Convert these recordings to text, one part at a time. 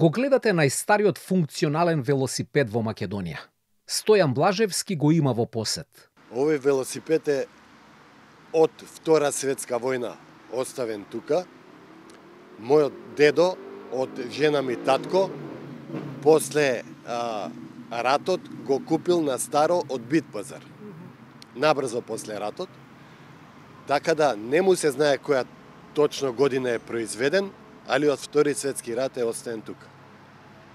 Го гледате најстариот функционален велосипед во Македонија. Стојан Блажевски го има во посет. Овој велосипед е од Втора светска војна оставен тука. Мојот дедо од жена ми татко после а, ратот го купил на старо од Бит пазар. Набрзо после ратот. Така да не му се знае која точно година е произведен, али од Втори светски рат е остаен тука.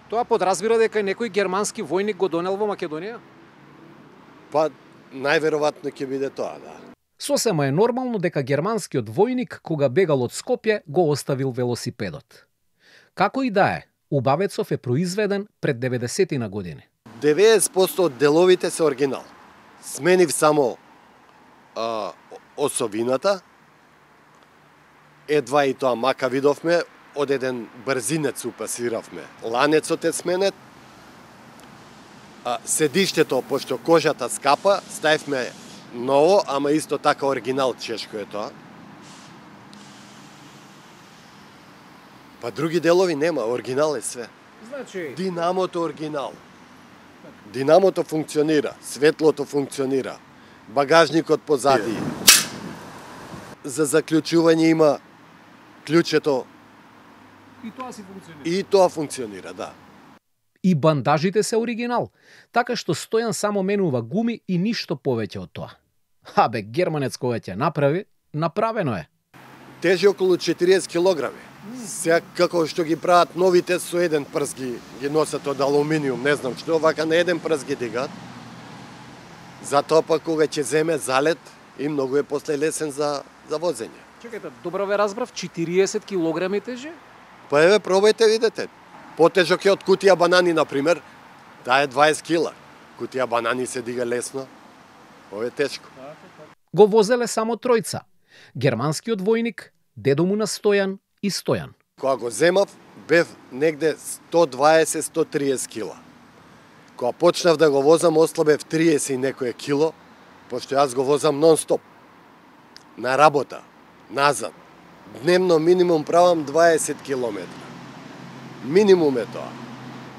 Тоа подразбира дека некој германски војник го донел во Македонија? Па најверојатно ќе биде тоа, да. Сосема е нормално дека германскиот војник кога бегал од Скопје го оставил велосипедот. Како и да е, убавецов е произведен пред 90 на години. 90% од деловите се оригинал. Сменив само а, особината, едва и тоа мака видовме, од еден брзинец упасиравме. Ланецот е сменет, а, седиштето, пошто кожата скапа, ставивме ново, ама исто така оригинал чешко е тоа. Па други делови нема, оригинал е све. Значи, Динамото оригинал. Динамото функционира, светлото функционира, багажникот позади. За заклучување има клучето и тоа си функционира. и тоа функционира, да. И бандажите се оригинал, така што Стојан само менува гуми и ништо повеќе од тоа. Абе, германец кога ќе направи, направено е. Тежи околу 40 килограми. Сега како што ги прават новите со еден прс ги, ги носат од алуминиум, не знам што, вака на еден прс ги дигат. Затоа па кога ќе земе залет и многу е после лесен за за возење. Чекајте, добро ве разбрав, 40 килограми тежи? Па еве пробајте видете. Потежок е од кутија банани на пример, таа е 20 кила. Кутија банани се дига лесно. Ова е тешко. Го возеле само тројца. Германскиот војник, дедо му на Стојан и Стојан. Кога го земав, бев негде 120-130 кила. Кога почнав да го возам, ослабев 30 и некое кило, пошто јас го возам нон-стоп. На работа, назад. Дневно минимум правам 20 километра. Минимум е тоа.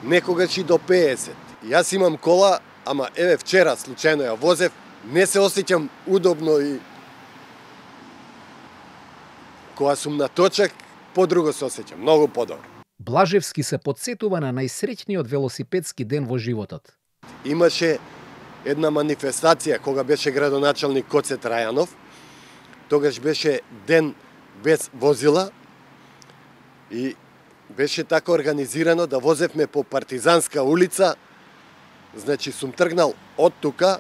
Некогаш и до 50. Јас имам кола, ама еве вчера случајно ја возев, не се осеќам удобно и кога сум на точак, подруго се осеќам, многу подобро. Блажевски се подсетува на најсреќниот велосипедски ден во животот. Имаше една манифестација кога беше градоначалник Коце Трајанов. Тогаш беше ден без возила и беше така организирано да возевме по Партизанска улица. Значи сум тргнал од тука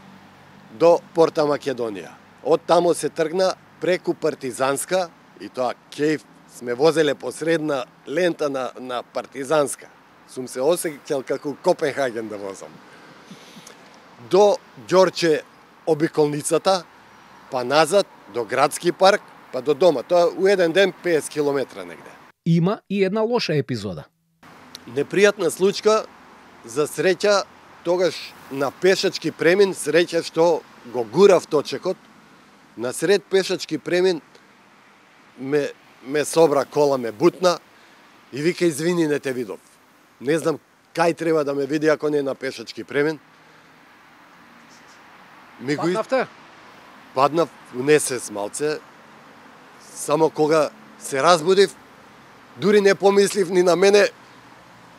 до Порта Македонија. Од тамо се тргна преку Партизанска и тоа кејф сме возеле посредна лента на, на Партизанска. Сум се осеќал како Копенхаген да возам. До Ѓорче обиколницата, па назад до градски парк, па до дома. Тоа у еден ден 50 километра негде. Има и една лоша епизода. Непријатна случка, за среќа, тогаш на пешачки премин, среќа што го гурав точекот, на сред пешачки премин ме, ме собра кола, ме бутна и вика извини не те видов. Не знам кај треба да ме види ако не е на пешачки премин. Ми Паднавте? паднав, унесе малце, само кога се разбудив, дури не помислив ни на мене,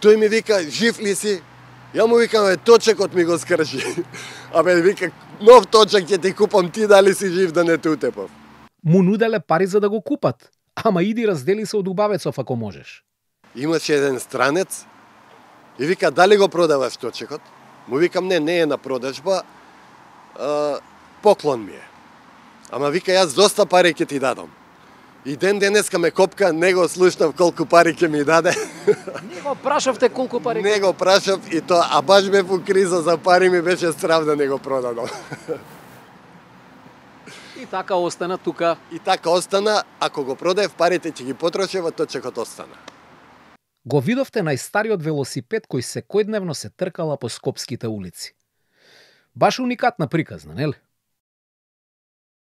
тој ми вика, жив ли си? Ја му викам, е, точекот ми го скрши. Абе, вика, нов точек ќе ти купам, ти дали си жив да не те утепав. Му нуделе пари за да го купат. Ама иди раздели се од убавецов ако можеш. Имаше еден странец и вика, дали го продаваш точекот? Му викам, не, не е на продажба, а, поклон ми е. Ама вика, јас доста пари ќе ти дадам. И ден денеска ме копка, не го слушнав колку пари ќе ми даде. Не го прашавте колку пари. не го прашав и тоа, а баш бев у криза за пари ми беше страв да не го продадам. И така остана тука. И така остана, ако го продав, парите ќе ги потрошев, а точекот остана. Го видовте најстариот велосипед кој секојдневно се тркала по скопските улици. Баш уникатна приказна, нели?